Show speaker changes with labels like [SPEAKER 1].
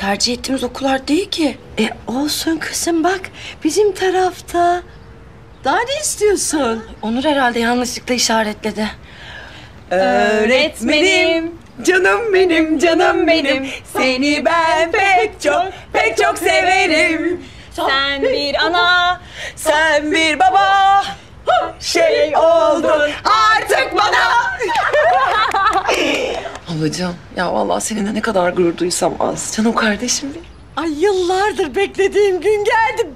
[SPEAKER 1] tercih ettiğimiz okullar değil ki.
[SPEAKER 2] E olsun kızım bak bizim tarafta. Daha ne istiyorsun?
[SPEAKER 1] Onur herhalde yanlışlıkla işaretledi.
[SPEAKER 3] Öğretmenim, canım benim, canım benim. Seni ben pek çok, pek çok severim.
[SPEAKER 4] Sen bir ana,
[SPEAKER 3] Sen bir baba,
[SPEAKER 5] Ablacığım ya vallahi seninle ne kadar gurur duysam az. Canım kardeşim benim.
[SPEAKER 2] Ay yıllardır beklediğim gün geldi